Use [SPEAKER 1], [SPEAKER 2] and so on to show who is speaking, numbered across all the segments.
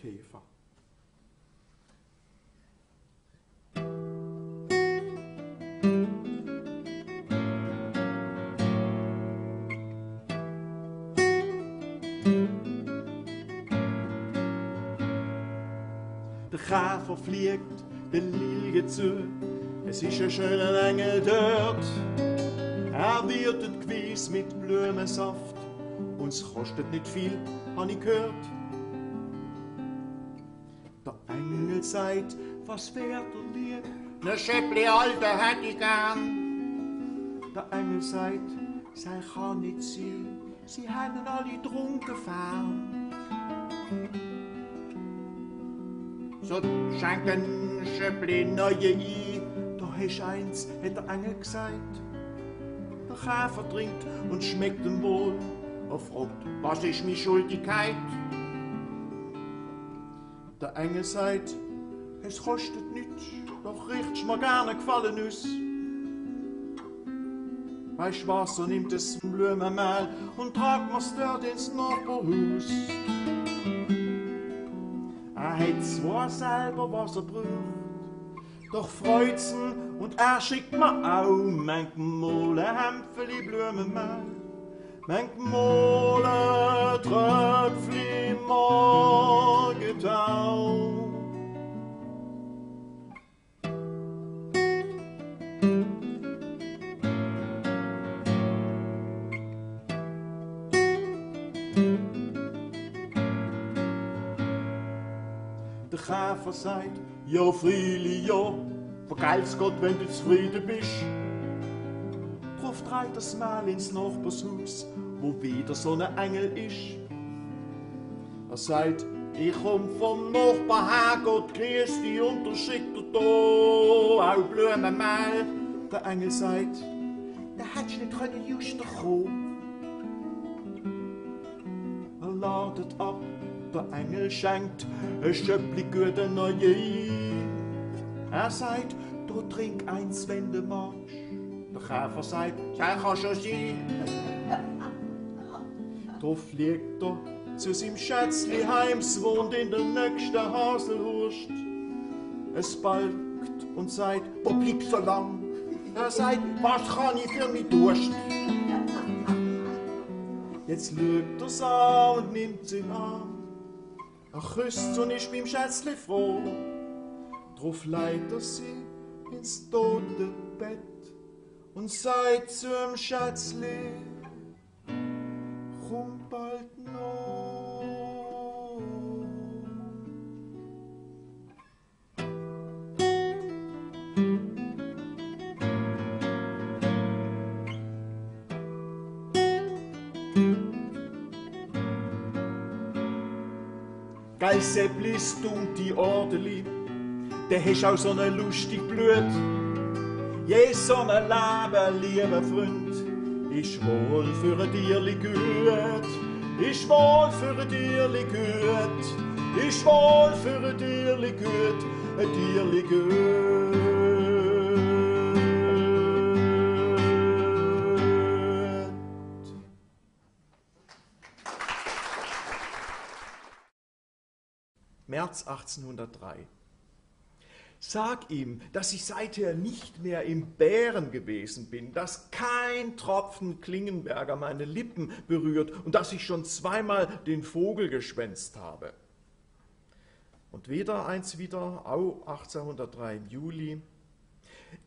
[SPEAKER 1] Käfer. Der Käfer fliegt den Lilie zu, es ist ein schöner Engel dort. Er wird gewiss mit Blumensaft, uns kostet nicht viel, han ich gehört. Engel sagt, was wert er lieb?
[SPEAKER 2] Ne Schäppli Alte hätt ich gern.
[SPEAKER 1] Der Engel sagt, sei kann nicht sein, sie haben alle trunken fern.
[SPEAKER 2] So schenken Schäppli neue ein.
[SPEAKER 1] Da hast eins, hat der Engel gesagt. Der Käfer trinkt und schmeckt ihm wohl.
[SPEAKER 2] Er fragt, was ist mi Schuldigkeit?
[SPEAKER 1] Der Engel sagt, es kostet nichts, doch riecht's mir gerne gefallen aus. Weisst was, er nimmt es Blumenmehl und tragt mir's dort ins Nachbarhaus. Er hat zwar selber, was er braucht, doch freut's ihn und er schickt mir auch manchmal ein Hämpfeli Blumenmehl. Manchmal ein Tröpfli Morgentau. Der Käfer sagt, ja Frieli, ja, vergelt's Gott, wenn du zufrieden bist. Drauf dreht das Mal ins Nachbarshaus, wo wieder so ein Engel ist. Er sagt, ich komm vom Nachbar her, Gott grüß dich und er schickt dir da auch Blumenmehl. Der Engel sagt, da hättest du nicht können juster kommen. Ladet ab, der Engel schenkt ein Schöppli gute neue. Er sagt, du trink eins, wenn du magst. Der Käfer sagt,
[SPEAKER 2] Sei kann schon sein.
[SPEAKER 1] da fliegt er zu seinem Schätzli heims, wohnt in der nächsten Haselhurst. Es balgt und sagt, wo bleibst so lang? Er sagt, was kann ich für mich Durst? Jetzt lügt er's an und nimmt ihn an. Er küsst und ist beim Schätzli froh. Drauf leitet er sie ins tote Bett und sagt zum Schätzli, komm bald noch. Geil Sepplis und die Ordeli, der hast auch so ne lustig Blut. Je so ne Leben, lieber Freund, ist wohl für ein Tierli gut. Ist wohl für ein Tierli gut. Ist wohl für ein Tierli gut. Ein Tierli gut. März 1803. Sag ihm, dass ich seither nicht mehr im Bären gewesen bin, dass kein Tropfen Klingenberger meine Lippen berührt und dass ich schon zweimal den Vogel geschwänzt habe. Und wieder eins wieder, au 1803 im Juli.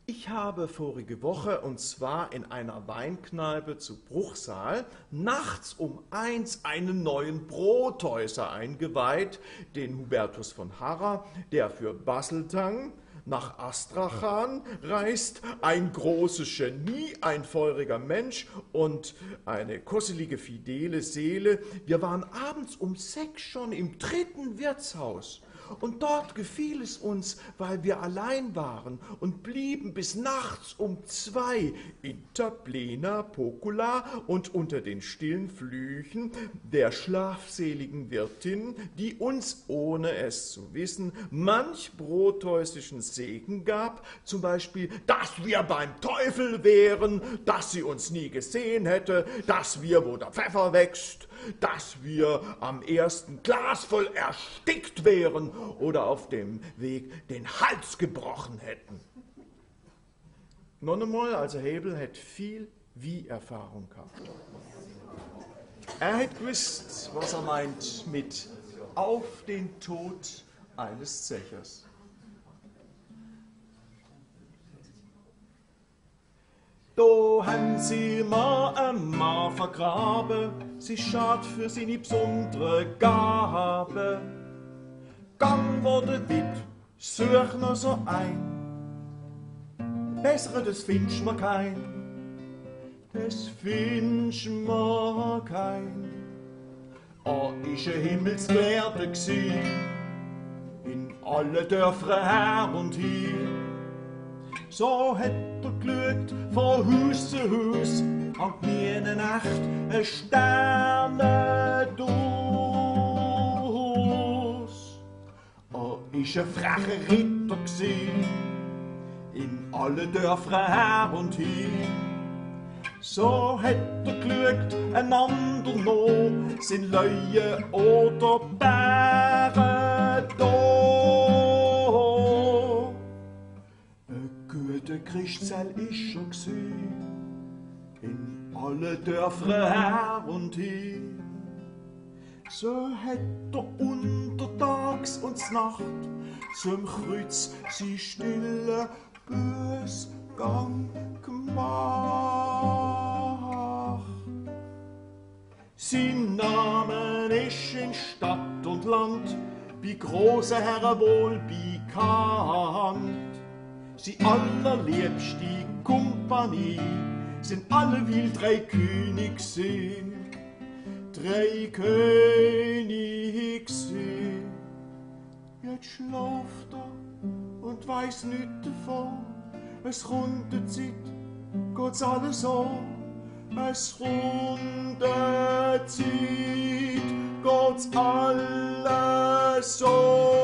[SPEAKER 1] Ich habe vorige Woche, und zwar in einer Weinkneipe zu Bruchsal, nachts um eins einen neuen Brothäuser eingeweiht, den Hubertus von Harrer, der für Baseltang nach Astrachan reist, ein großes Genie, ein feuriger Mensch und eine kosselige, fidele Seele. Wir waren abends um sechs schon im dritten Wirtshaus. Und dort gefiel es uns, weil wir allein waren und blieben bis nachts um zwei inter plena pocula und unter den stillen Flüchen der schlafseligen Wirtin, die uns, ohne es zu wissen, manch brothäusischen Segen gab, zum Beispiel, dass wir beim Teufel wären, dass sie uns nie gesehen hätte, dass wir, wo der Pfeffer wächst, dass wir am ersten Glas voll erstickt wären oder auf dem Weg den Hals gebrochen hätten. Einmal, also Hebel hat viel Wie-Erfahrung gehabt. Er hat gewusst, was er meint mit auf den Tod eines Zechers. Da haben sie ma einmal vergraben, sie schad für seine besondere Gabe. Gang wurde wit, such noch so ein, bessere, das findest mir kein, das findest mir kein. Er ist ein Himmelsgelehrter gsi, in alle Dörfer her und hier. So hat er geschaut von Haus zu Haus, hat nie eine Nacht ein Sterne durch. Ist ein frecher Ritter gsi, in alle Dörfer her und hier. So hat er geschaut, einander noch, sind Löie oder Bären da. Ein guter Christzell ist er gsi, in alle Dörfer her und hier. So hat er untertags und Nacht zum Kreuz sie stille Bußgang gemacht. Sein Name ist in Stadt und Land wie große Herren wohl bekannt. Sie allerliebste Kompanie sind alle wie drei König sind. Drei König sind. Jetzt schlaft er und weiß nicht davon. Es die Zeit, geht's alles so. Es die Zeit, geht's alles so.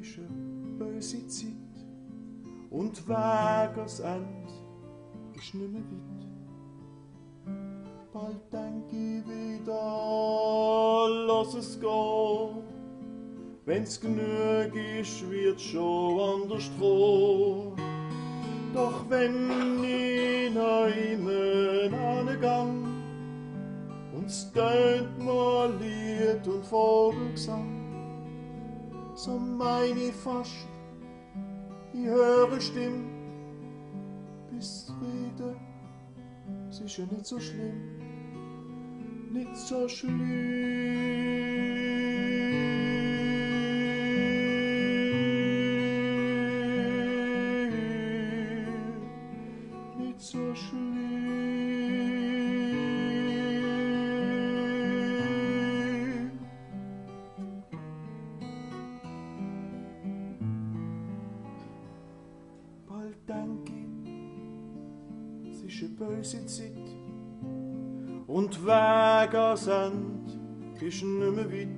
[SPEAKER 1] Ist eine böse Zeit und Wegers End ist nicht mehr weit. Bald denk ich wieder, lass es gehen. Wenn's genug ist, wird schon anders dran. Doch wenn ich ihm angang, uns tönt mal Lied und Vogelgesang, so mein ich fast, ich höre Stimme, bis zufrieden, es ist ja nicht so schlimm, nicht so schlimm, Ich, es ist eine böse Zeit und Weg ans End ist nicht mehr weit.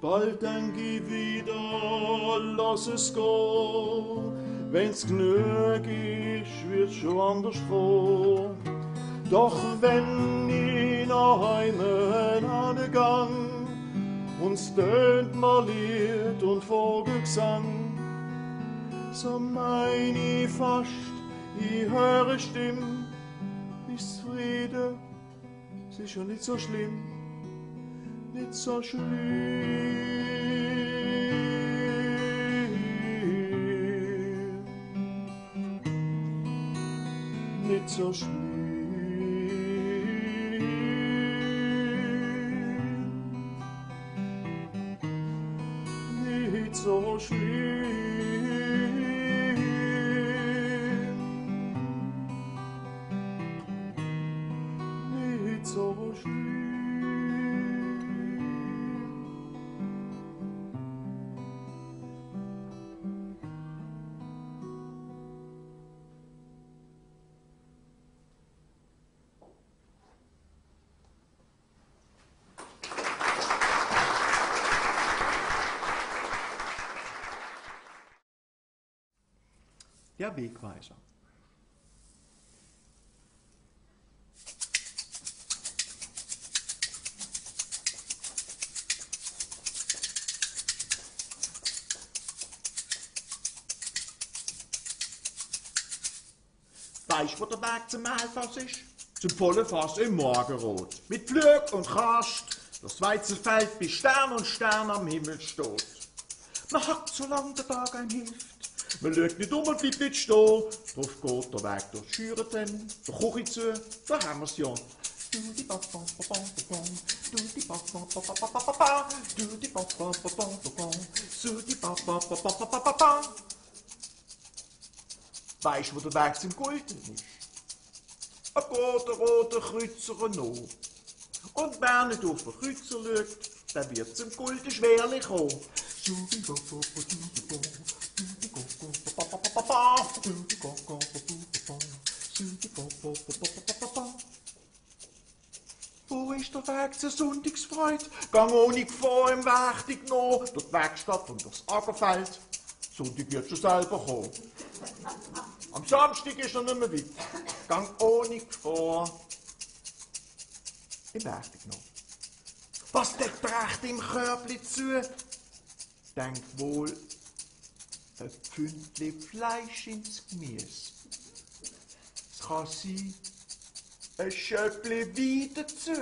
[SPEAKER 1] Bald denk ich wieder, lass es gehen, wenn's genug ist, wird schon anders froh. Doch wenn ich nach Heimen angang, uns tönt mal Lied und Vogelgesang, zum meine i fast i höre Stimm. Bis Friede sie schon nicht so schlimm nicht so schlimm. Nicht so schlimm. So schlimm. Der Wegweiser. Weißt du, wo der Weg zum Mahlfass ist? Zum vollen Fass im Morgenrot. Mit Pflug und Kast, das Weizenfeld bis Stern und Stern am Himmel steht. Man hackt, solange der Tag einem hilft. Man schaut nicht um und bleibt nicht stehen. Drauf geht der Weg durch die Schüre dann, der Küche zu, da haben wir's ja. Weißt du, wo der Weg zum Gulden ist? Ein roter, roter Kreuzer noch. Und wer nicht auf den Kreuzer schaut, der wird zum Gulden schwerlich kommen. Wo ist der Weg zur Sonntagsfreude? Gang ohne Gefahr im Weg genommen, durch die Werkstatt und durchs Ackerfeld. Sonntag wird schon selber kommen. Am Samstag ist er nicht mehr weit. Gang ohne Gefahr im Weg genommen. Was deckt recht im Körbli zu? Denk wohl ein Pfündli Fleisch ins Gemüse. Es kann sein, ein Schöppli Wein dazu.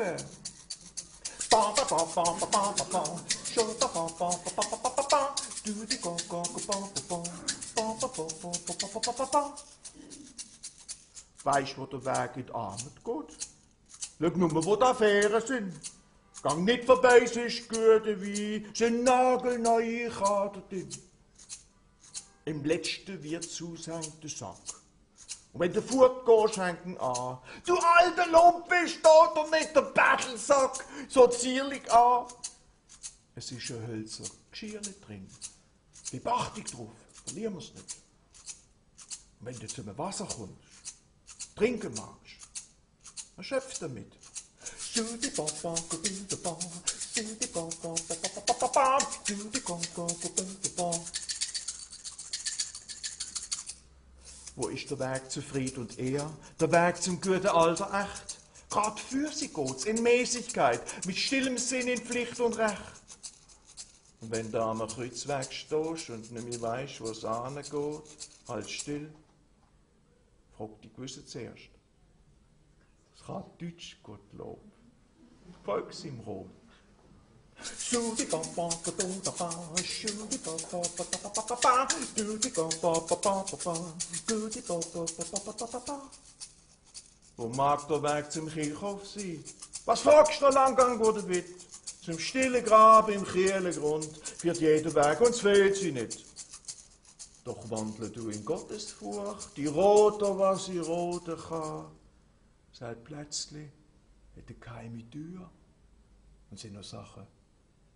[SPEAKER 1] Ba, ba, ba, ba, ba, ba, ba, ba. Schö, ba, ba, ba, ba, ba, ba, ba, ba, ba. Du, di, go, go, go, ba, ba, ba. Ba, ba, ba, ba, ba, ba, ba, ba, ba, ba. Weisst, wo der Weg in die Armut geht? Schau nur, wo die Affären sind. Gang nicht vorbei, es ist gute Wein, sind nagelneue Kader drin. Im letzten Wirtshaus hängt der Sack. Und wenn du fortgehst, hängt ihn an. Du alter Lump, bist da doch nicht der Bettelsack, so zierlich an. Es ist ein Hölzer Geschirrle drin. Gib Achtung drauf, verlieren wir's nicht. Und wenn du zum Wasser kommst, trinken magst, dann schöpf damit. Wo ist der Weg zu Fried und Ehr? Der Weg zum guten Alter echt? Grad für sie geht's, in Mäßigkeit, mit stillem Sinn in Pflicht und Recht. Und wenn du am Kreuzweg stehst und nicht mehr weisst, wo es angeht, halt still. Frag die Gewisse zuerst. Es kann Deutsch, Gottlob. Volks im Rom. Wo mag der Weg zum Kirchhof sein? Was fragst du noch lang gang, wo du willst? Zum stillen Grab im kielen Grund führt jeder Weg, uns fehlt sie nicht. Doch wandle du in Gottesfurcht, die rote, was sie rote kann. Seit plötzlich hat er keine Tür und sind noch Sachen